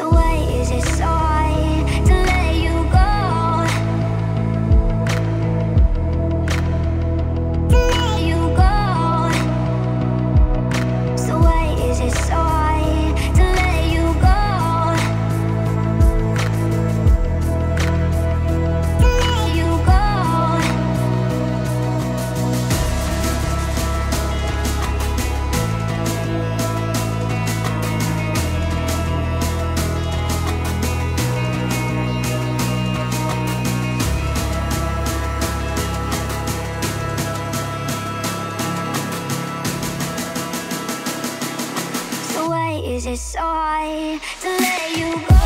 Why Is it so? So high to let you go.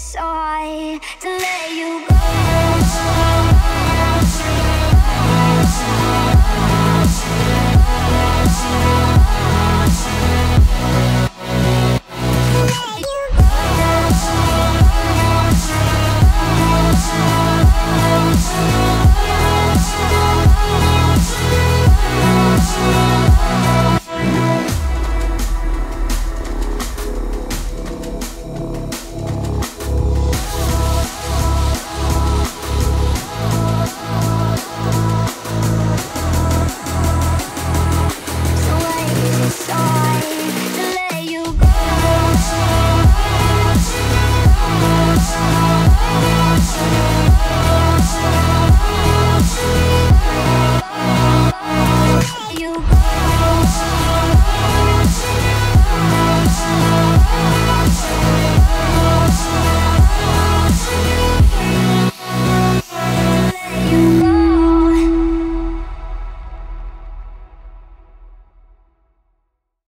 So hard to let you go?